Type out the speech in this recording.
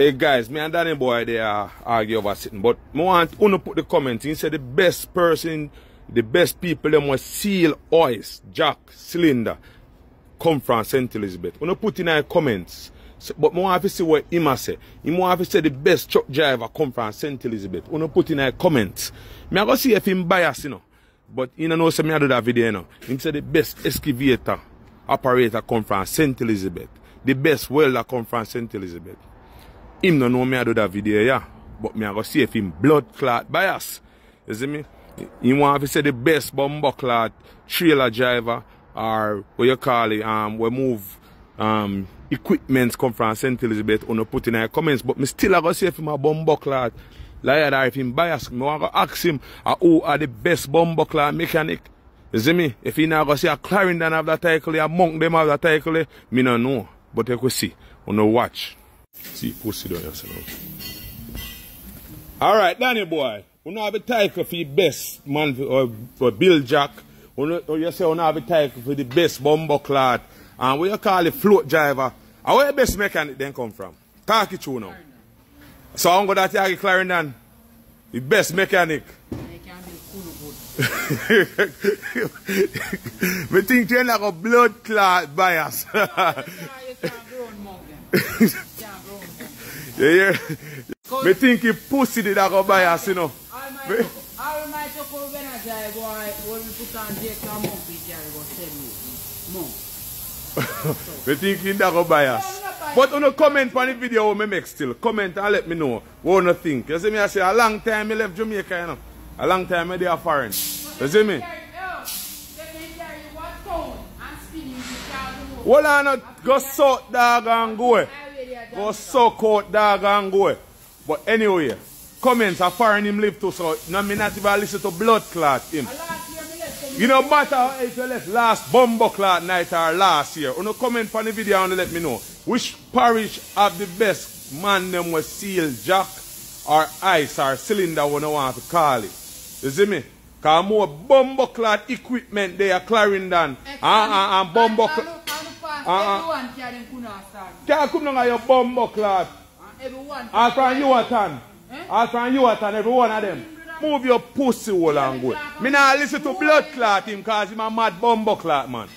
Hey guys, me and Danny boy they are argue over sitting, but me want to put the comment. He said the best person, the best people them was seal oils, jack, cylinder, come from St. Elizabeth. Uno put in our comments. So, but me want to see what him a say. He want to say the best truck driver come from St. Elizabeth. Uno put in our comments. Me I go see if him bias, you know. But you know say me I do that video, you know. Him say the best excavator operator come from St. Elizabeth. The best welder come from St. Elizabeth. Im nan nou mi a do da videyo ya, but mi a go sef im blood clot bias. You see me? Im wan fi se di best bumbo clot trailer driver or what you call it, um, we move um, equipment come from St. Elizabeth on a put in our comments, but me still a go sef im a bumbo clot. Liar da if im bias, mi wan go ask him a who a di best bumbo clot mekanik. You see me? If he now go see a Clarendon have that title, a Monk them have that title, me no know. But you could see, on the watch. See, pussy down yourself. Alright, Danny boy. You know have a title for the best man or, or Bill Jack. You, know, oh, you say you have a title for the best bumbo clot. And what you call the float driver. And where the best mechanic then come from? Talk it now. So I'm going to take Clarendon. The best mechanic. me think you're like a blood clot bias. Me think e posi di da go bay as, you know. Al may toko ven a jay go ay, wè mi put an jek an moun pi jay go sen mi. Moun. Me think e da go bay as. But uno comment pan di video wè me mek still. Comment an let me know wè uno think. You see me a se a long time me lef Jamaica, you know. A long time me di a foreign. You see me? Wè la an a go sot dag an go we. Go suck out dog and go. But anyway, comments are foreign him live to, so no me not even listen to blood clot him. You know matter if you left last bumbo clot night or last year. You know comment on the video and let me know. Which parish have the best man them was seal jack or ice or cylinder when you want to call it. You see me? Cause more bumbo clot equipment there Clarendon. And, and, and bumbo clot. Um, Ah, ah. Everyone carrying kuna start. Can't come down on your bumbo clot. Everyone. Ah, All from you a tan. Eh? All from you a tan, every one of them. Move your pussy hole and go. Me not listen to blood clot him cause him a mad bumbo clot man.